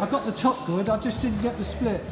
I got the top good, I just didn't get the split.